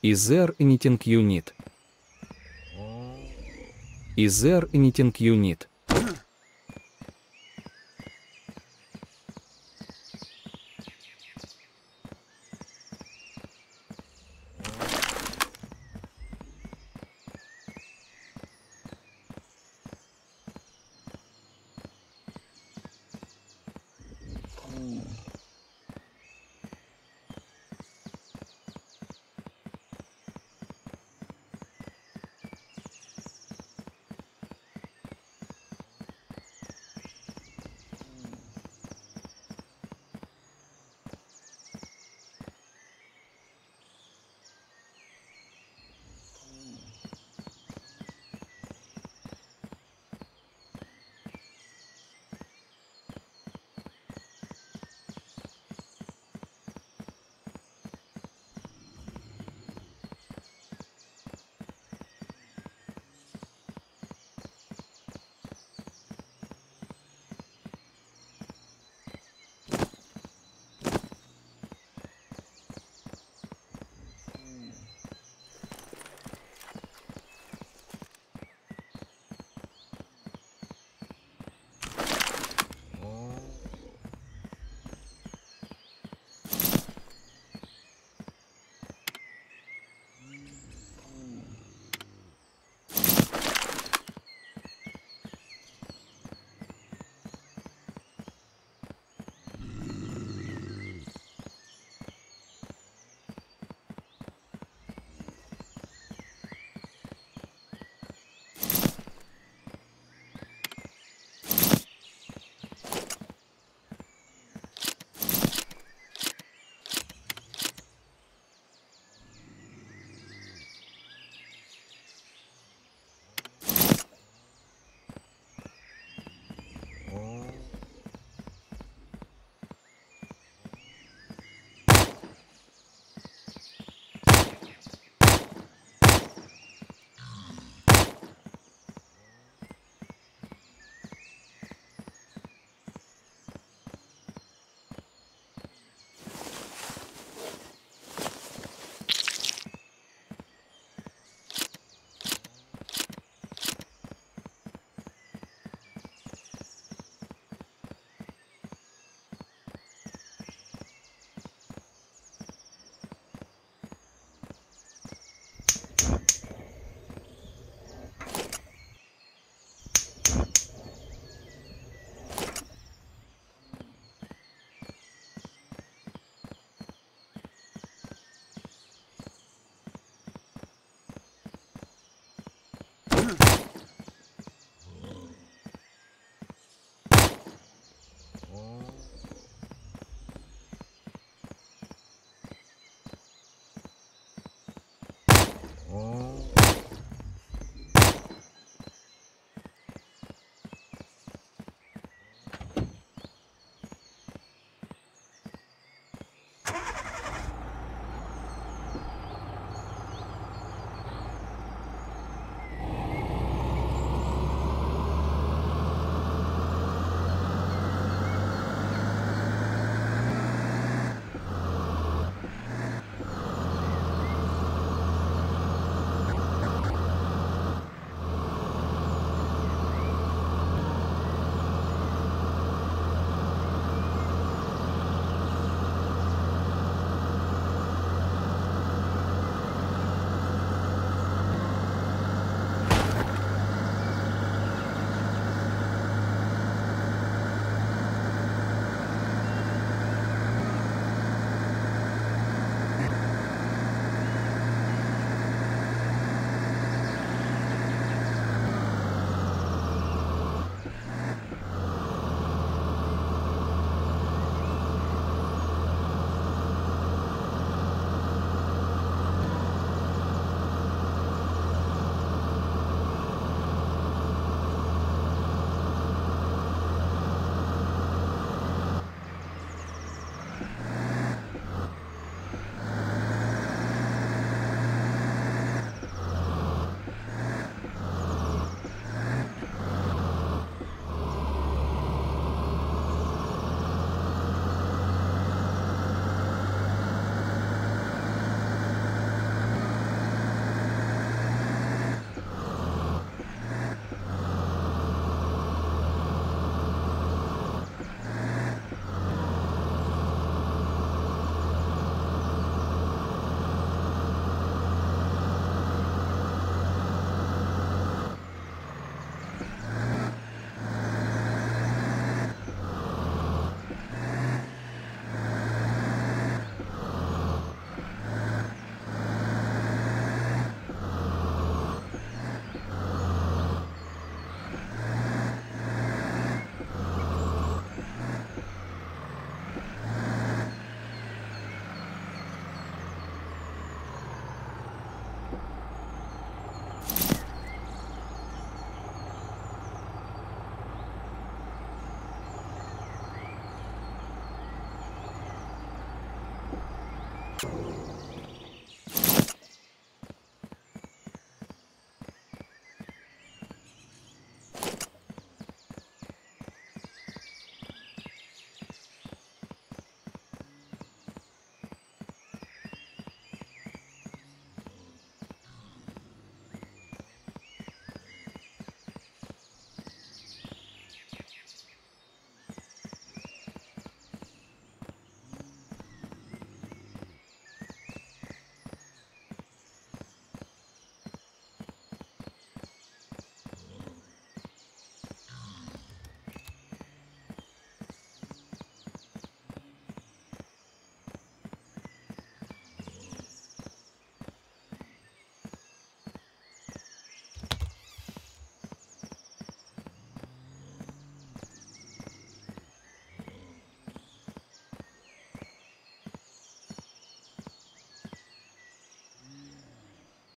Изер Anything You Need. Изер Anything You Need. Ooh.